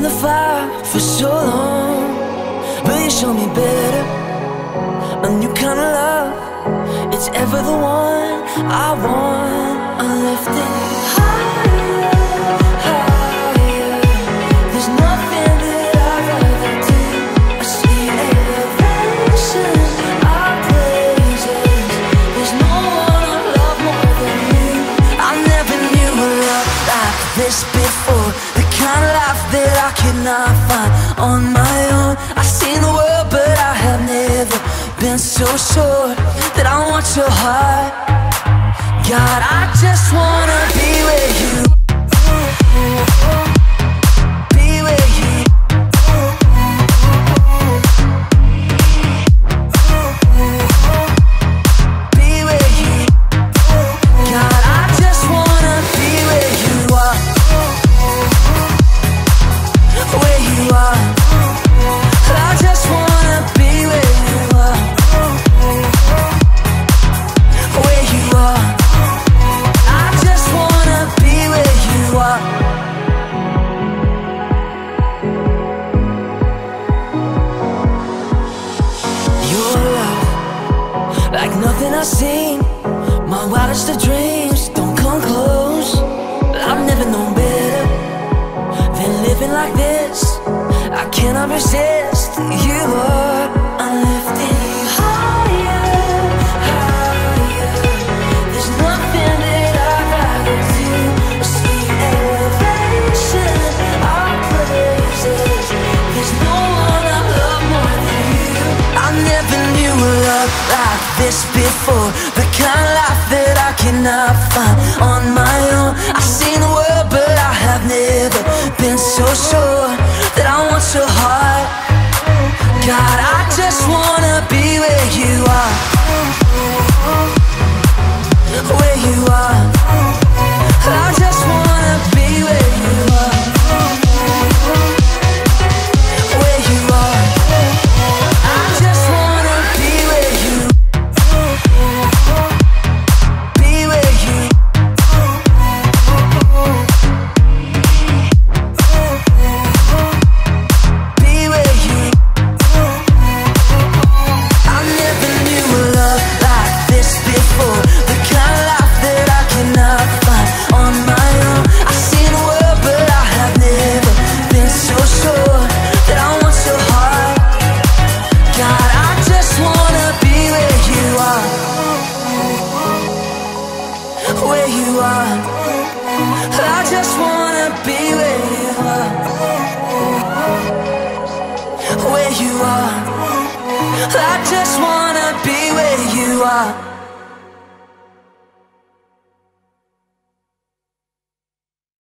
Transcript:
in the fire for so long, but you show me better. A new kind of love, it's ever the one I want. I see elevation, our praises. There's no one I love more than you. I never knew a love like this before. That I could not find on my own. I've seen the world, but I have never been so sure that I want your heart. God, I just wanna be with you. I've seen. My wildest of dreams don't come close. I've never known better than living like this. I cannot resist you. Are lifting love like this before. The kind of life that I cannot find on my own. I've seen the world, but I have never been so sure that I want your heart. God, I just wanna be where you are. where you are. I just wanna be where you are. Where you are. I just wanna be where you are.